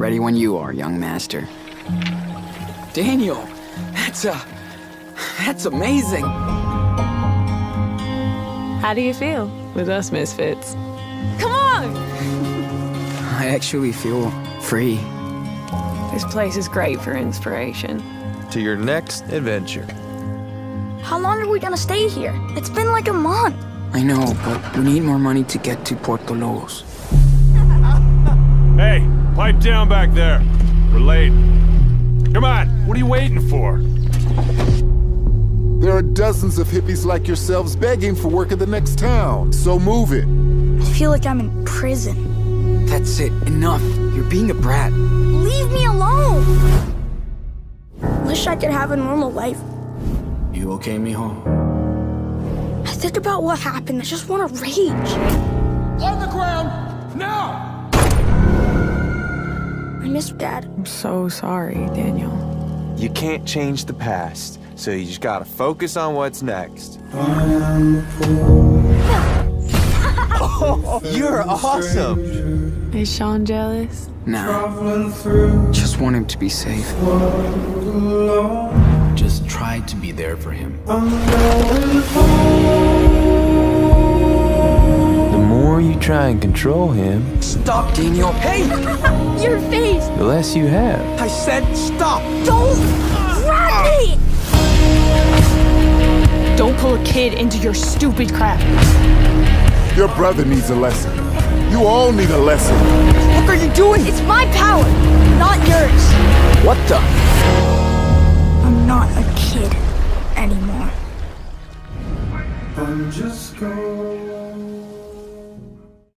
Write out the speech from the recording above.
Ready when you are, young master. Daniel, that's, uh, that's amazing. How do you feel with us misfits? Come on! I actually feel free. This place is great for inspiration. To your next adventure. How long are we gonna stay here? It's been like a month. I know, but we need more money to get to Puerto Lobos. Hey, pipe down back there. We're late. Come on, what are you waiting for? There are dozens of hippies like yourselves begging for work in the next town, so move it. I feel like I'm in prison. That's it. Enough. You're being a brat. Leave me alone! Wish I could have a normal life. You okay, mijo? I think about what happened. I just want to rage. On the ground! Miss Dad. I'm so sorry, Daniel. You can't change the past, so you just gotta focus on what's next. oh, you're awesome! Is Sean jealous? No. Just want him to be safe. Just try to be there for him. Try and control him, Stop, Daniel. Hey! Your face! the less you have. I said stop! Don't grab me! Don't pull a kid into your stupid crap. Your brother needs a lesson. You all need a lesson. What are you doing? It's my power, not yours. What the? I'm not a kid anymore. I'm just going